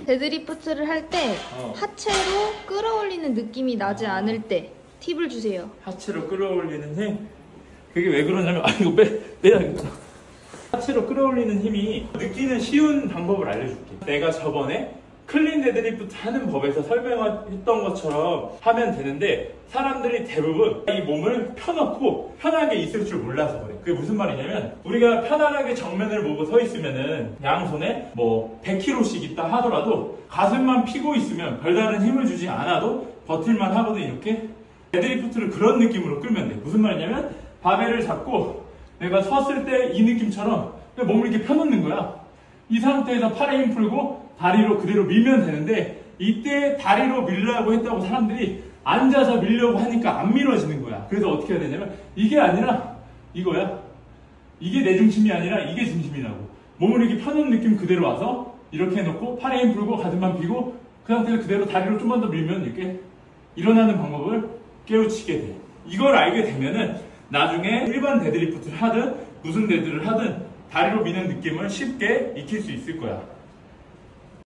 데드리프트를 할 때 어. 하체로 끌어올리는 느낌이 나지 않을 때 팁을 주세요. 하체로 끌어올리는 힘. 그게 왜 그러냐면 아 이거 빼 빼야겠다. 하체로 끌어올리는 힘이 느끼는 쉬운 방법을 알려줄게. 내가 저번에 clean 데드리프트 하는 법에서 설명했던 것처럼 하면 되는데 사람들이 대부분 이 몸을 펴놓고 편하게 있을 줄 몰라서 그래. 그게 무슨 말이냐면 우리가 편안하게 정면을 보고 서 있으면은 양손에 뭐 100kg씩 있다 하더라도 가슴만 피고 있으면 별다른 힘을 주지 않아도 버틸만 하거든 이렇게. 데드리프트를 그런 느낌으로 끌면 돼. 무슨 말이냐면 바벨을 잡고 내가 섰을 때 이 느낌처럼 몸을 이렇게 펴놓는 거야. 이 상태에서 팔에 힘 풀고 다리로 그대로 밀면 되는데 이때 다리로 밀려고 했다고 사람들이 앉아서 밀려고 하니까 안 밀어지는 거야. 그래서 어떻게 해야 되냐면 이게 아니라 이거야. 이게 내 중심이 아니라 이게 중심이라고. 몸을 이렇게 펴놓은 느낌 그대로 와서 이렇게 해놓고 팔에 힘 풀고 가슴만 피고 그 상태에서 그대로 다리로 좀만 더 밀면 이렇게 일어나는 방법을 깨우치게 돼. 이걸 알게 되면은 나중에 일반 데드리프트를 하든 무슨 데드를 하든 다리로 미는 느낌을 쉽게 익힐 수 있을 거야.